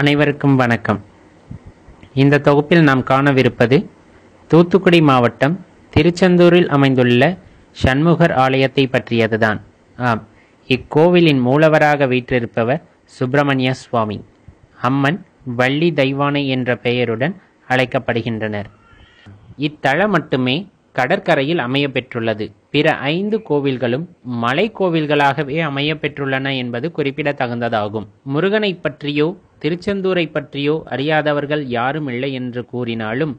அனைவருக்கும் வணக்கம். இந்த தொகுப்பில் நாம் காணவிருப்பது தூத்துக்குடி மாவட்டம் திருச்செந்தூரில் அமைந்துள்ள சண்முகர் ஆலயத்தை பற்றியதுதான். ஆம் இக்கோவிலின் மூலவராக வீற்றிருப்பவர் சுப்பிரமணிய சுவாமி. அம்மன் வள்ளி தெய்வானை என்ற பெயருடன் அழைக்கப்படுகின்றனர். இத்தலம் மட்டுமே கடற்கரையில் அமைய பெற்றுள்ளது பிற ஐந்து கோவில்களும் மலை கோவில்களாகவே அமைய பெற்றுள்ளன என்பது குறிப்பிடத்தகுந்ததாகும். முருகனை பற்றியோ திருச்செந்தூரை பற்றியோ அறியாதவர்கள் யாரும் இல்லை என்று கூறினாலும்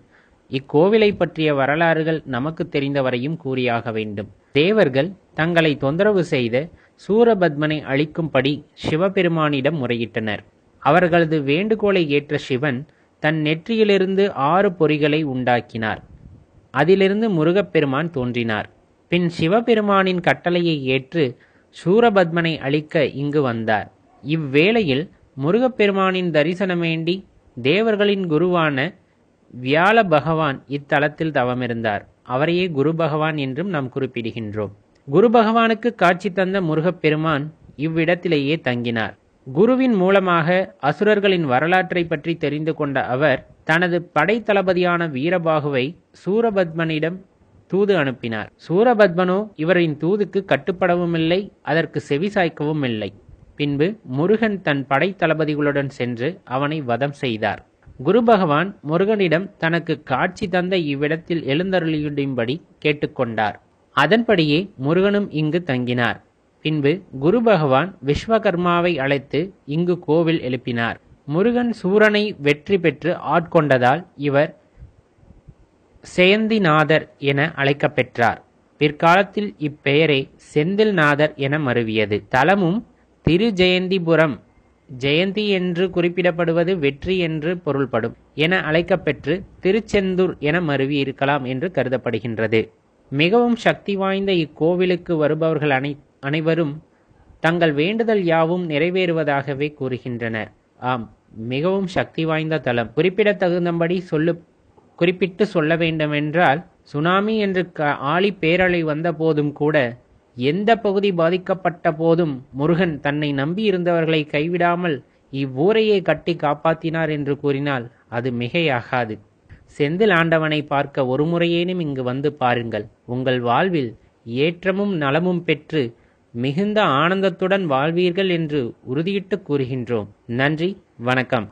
இக்கோவிலை பற்றிய வரலாறுகள் நமக்கு தெரிந்தவரையும் கூறியாக வேண்டும். தேவர்கள் தங்களை தொந்தரவு செய்த சூரபத்மனை அழிக்கும்படி சிவபெருமானிடம் முறையிட்டனர். அவர்களது வேண்டுகோளை ஏற்ற சிவன் தன் நெற்றியிலிருந்து ஆறு பொறிகளை உண்டாக்கினார். அதிலிருந்து முருகப்பெருமான் தோன்றினார். பின் சிவபெருமானின் கட்டளையை ஏற்று சூரபத்மனை அழிக்க இங்கு வந்தார். இவ்வேளையில் முருகப்பெருமானின் தரிசனம் வேண்டி தேவர்களின் குருவான வியாழ பகவான் இத்தலத்தில் தவமிருந்தார். அவரையே குரு பகவான் என்றும் நாம் குறிப்பிடுகின்றோம். குரு பகவானுக்கு காட்சி தந்த முருகப்பெருமான் இவ்விடத்திலேயே தங்கினார். குருவின் மூலமாக அசுரர்களின் வரலாற்றை பற்றி தெரிந்து கொண்ட அவர் தனது படைத்தளபதியான வீரபாகுவை சூரபத்மனிடம் தூது அனுப்பினார். சூரபத்மனோ இவரின் தூதுக்கு கட்டுப்படவும் இல்லை அதற்கு செவிசாய்க்கவும் இல்லை. பின்பு முருகன் தன் படைத்தளபதிகளுடன் சென்று அவனை வதம் செய்தார். குரு பகவான் முருகனிடம் தனக்கு காட்சி தந்த இவ்விடத்தில் எழுந்தருளியும்படி கேட்டுக்கொண்டார் அதன்படியே முருகனும் இங்கு தங்கினார். பின்பு குரு பகவான் விஸ்வகர்மாவை அழைத்து இங்கு கோவில் எழுப்பினார். முருகன் சூரனை வெற்றி பெற்று ஆட்கொண்டதால் இவர் செயந்திநாதர் என அழைக்கப்பெற்றார். பிற்காலத்தில் இப்பெயரே செந்தில்நாதர் என மருவியது. தலமும் திருஜெயந்திபுரம். ஜெயந்தி என்று குறிப்பிடப்படுவது வெற்றி என்று பொருள்படும் என அழைக்கப்பெற்று திருச்செந்தூர் என மருவி இருக்கலாம் என்று கருதப்படுகின்றது. மிகவும் சக்தி வாய்ந்த இக்கோவிலுக்கு வருபவர்கள் அனை அனைவரும் தங்கள் வேண்டுதல் யாவும் நிறைவேறுவதாகவே கூறுகின்றனர். ஆம் மிகவும் சக்தி வாய்ந்த தலம். குறிப்பிடத்தகுந்தபடி சொல்லு குறிப்பிட்டு சொல்ல வேண்டுமென்றால் சுனாமி என்று க ஆழி பேரலை வந்த போதும் கூட எந்த பகுதி பாதிக்கப்பட்ட போதும் முருகன் தன்னை நம்பியிருந்தவர்களை கைவிடாமல் இவ்வூரையே கட்டி காப்பாற்றினார் என்று கூறினால் அது மிகையாகாது. செந்தில் ஆண்டவனை பார்க்க ஒரு முறையேனும் இங்கு வந்து பாருங்கள். உங்கள் வாழ்வில் ஏற்றமும் நலமும் பெற்று மிகுந்த ஆனந்தத்துடன் வாழ்வீர்கள் என்று உறுதியிட்டு கூறுகின்றோம். நன்றி வணக்கம்.